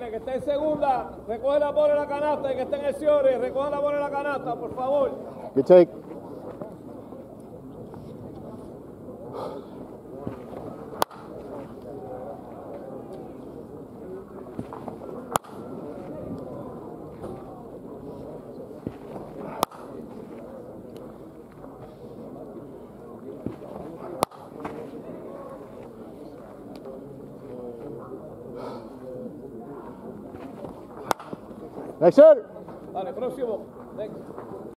que está en segunda, recoge la bola en la canasta y que está en el Ciore, recoge la bola en la canasta, por favor. Take. Next. Dale, próximo.